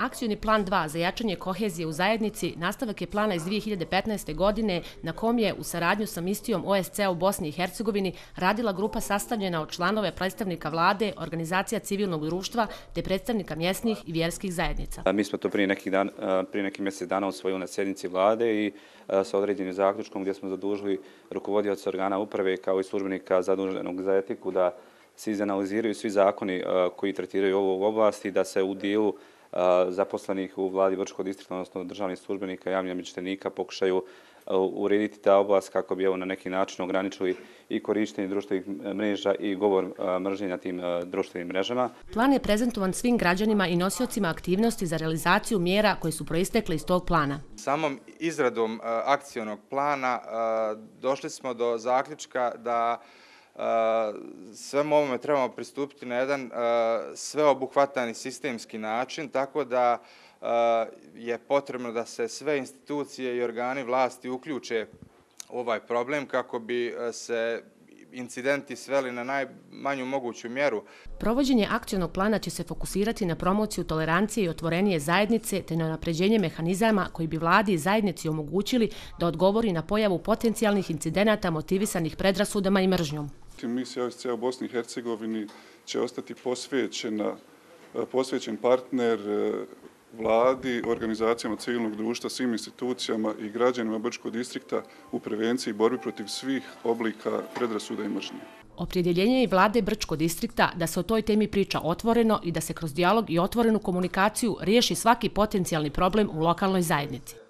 Akcijni plan 2 za jačanje kohezije u zajednici nastavak je plana iz 2015. godine na kom je u saradnju sa mistijom OSC u Bosni i Hercegovini radila grupa sastavljena od članove predstavnika vlade, organizacija civilnog društva te predstavnika mjesnih i vjerskih zajednica. Mi smo to prije nekih, dan, prije nekih mjesec dana usvojili na sjednici vlade i sa određenim zaključkom gdje smo zadužili rukovodioca organa uprave kao i službenika zaduženog za etiku da se izanaliziraju svi zakoni koji tretiraju ovu oblast i da se u dijelu zaposlenih u vladi Vrčkog distrikta, odnosno državnih službenika, javnih namječtenika, pokušaju urediti ta oblast kako bi evo na neki način ograničili i korištenje društvenih mreža i govor mržnje na tim društvenim mrežama. Plan je prezentovan svim građanima i nosiocima aktivnosti za realizaciju mjera koje su proistekle iz tog plana. Samom izradom akcijonog plana došli smo do zaključka da svemu ovome trebamo pristupiti na jedan sveobuhvatan i sistemski način, tako da je potrebno da se sve institucije i organi vlasti uključe u ovaj problem kako bi se incidenti sveli na najmanju moguću mjeru. Provođenje akcijnog plana će se fokusirati na promociju tolerancije i otvorenije zajednice te na napređenje mehanizama koji bi vladi i zajednici omogućili da odgovori na pojavu potencijalnih incidenata motivisanih predrasudama i mržnjom misija OSCE u Bosni i Hercegovini će ostati posvećena, e, posvećen partner e, vladi, organizacijama civilnog društva, svim institucijama i građanima Brčkog distrikta u prevenciji i borbi protiv svih oblika predrasuda i mržnje. Opredjeljenje i vlade Brčko distrikta da se o toj temi priča otvoreno i da se kroz dijalog i otvorenu komunikaciju riješi svaki potencijalni problem u lokalnoj zajednici.